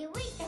wait, week.